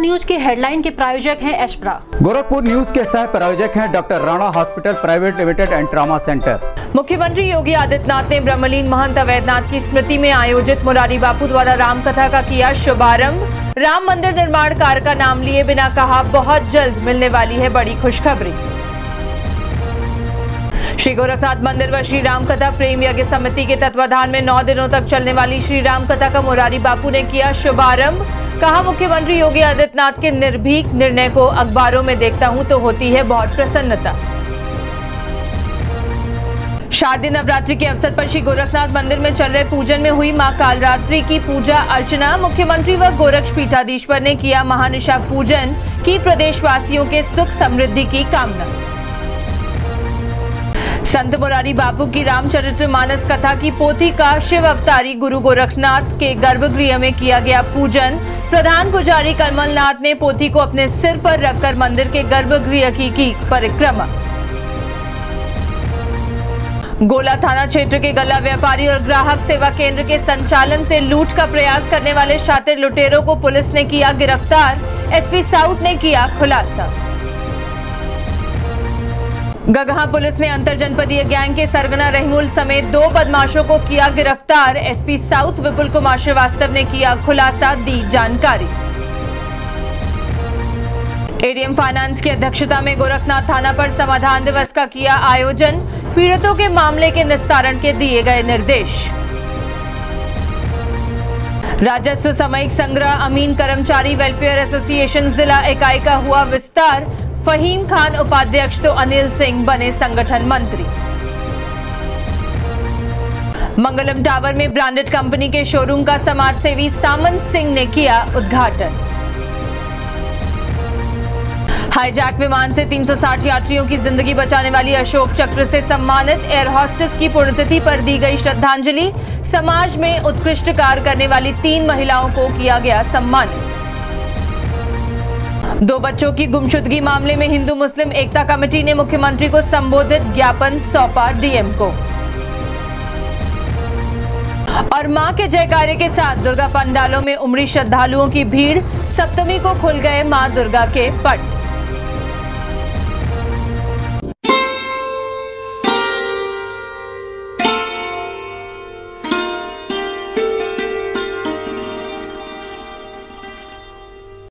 News के headline के प्रायोजक हैं एशप्रा। गोरखपुर न्यूज़ के सह प्रायोजक हैं doctor Rana hospital private limited and trauma centre. मुख्यमंत्री योगी आदित्यनाथ ने ब्रह्मलीन महंत अवैधनाथ की स्मृति में आयोजित मुरारी बापू द्वारा रामकथा का किया शुभारंभ। राम मंदिर निर्माण कार्य का नाम लिए बिना कहा बहुत जल्द मिलने वाली है बड़ी खुशखबरी। श्री गोरखनाथ मंदिर व श्री राम कथा प्रेम यज्ञ समिति के तत्वाधान में नौ दिनों तक चलने वाली श्री राम कथा का मुरारी बापू ने किया शुभारंभ। कहा मुख्यमंत्री योगी आदित्यनाथ के निर्भीक निर्णय को अखबारों में देखता हूँ तो होती है बहुत प्रसन्नता। शारदीय नवरात्रि के अवसर पर श्री गोरखनाथ मंदिर में चल रहे पूजन में हुई माँ कालरात्रि की पूजा अर्चना मुख्यमंत्री व गोरक्ष पीठाधीश्वर ने किया महानिशा पूजन की प्रदेशवासियों के सुख समृद्धि की कामना। संत मुरारी बापू की रामचरित्र मानस कथा की पोथी का शिव अवतारी गुरु गोरखनाथ के गर्भगृह में किया गया पूजन प्रधान पुजारी कमलनाथ ने पोथी को अपने सिर पर रखकर मंदिर के गर्भगृह की की परिक्रमा। गोला थाना क्षेत्र के गला व्यापारी और ग्राहक सेवा केंद्र के संचालन से लूट का प्रयास करने वाले शातिर लुटेरों को पुलिस ने किया गिरफ़्तार। एसपी साउथ ने किया खुलासा। गगहा पुलिस ने अंतर जनपदीय गैंग के सरगना रहमुल समेत दो बदमाशों को किया गिरफ़्तार। एसपी साउथ विपुल कुमार श्रीवास्तव ने किया खुलासा, दी जानकारी। एडीएम फाइनेंस की अध्यक्षता में गोरखनाथ थाना पर समाधान दिवस का किया आयोजन। पीड़ितों के मामले के निस्तारण के दिए गए निर्देश। राजस्व सामयिक संग्रह अमीन कर्मचारी वेलफेयर एसोसिएशन जिला इकाई का हुआ विस्तार। फहीम खान उपाध्यक्ष तो अनिल सिंह बने संगठन मंत्री। मंगलम टावर में ब्रांडेड कंपनी के शोरूम का समाज सेवी सामंत सिंह ने किया उद्घाटन। हाईजैक विमान से 360 यात्रियों की ज़िंदगी बचाने वाली अशोक चक्र से सम्मानित एयर हॉस्टेस की पुण्यतिथि पर दी गई श्रद्धांजलि। समाज में उत्कृष्ट कार्य करने वाली तीन महिलाओं को किया गया सम्मानित। दो बच्चों की गुमशुदगी मामले में हिंदू मुस्लिम एकता कमेटी ने मुख्यमंत्री को संबोधित ज्ञापन सौंपा डीएम को। और माँ के जयकारे के साथ दुर्गा पंडालों में उमड़ी श्रद्धालुओं की भीड़, सप्तमी को खुल गए माँ दुर्गा के पट।